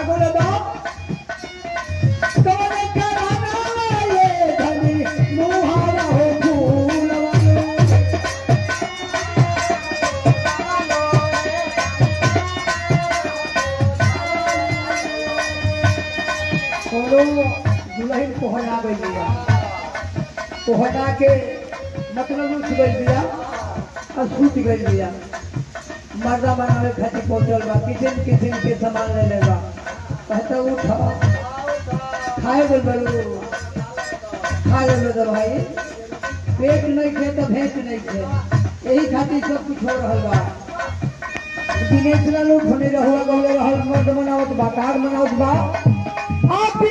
का बोले बाप। कौन कराना ये धनी मुहारा फूलवा कोनो दुल्हन कोहना गई दिया। कोहना के मतलब दिया और दिया। मर्दा बनावे खातिर पहुंचल बा किचन किचन के सामान ले लेबा कहता उठा। खाए बोल बलू खा ले तो भाई। पेट नहीं खे तो भेंट नहीं खे यही खातिर सब कुछ हो रहा बा। दिनेश लालू फने रहुआ गौले रहल मर्द मनावत बा कार मनावत बा। आप भी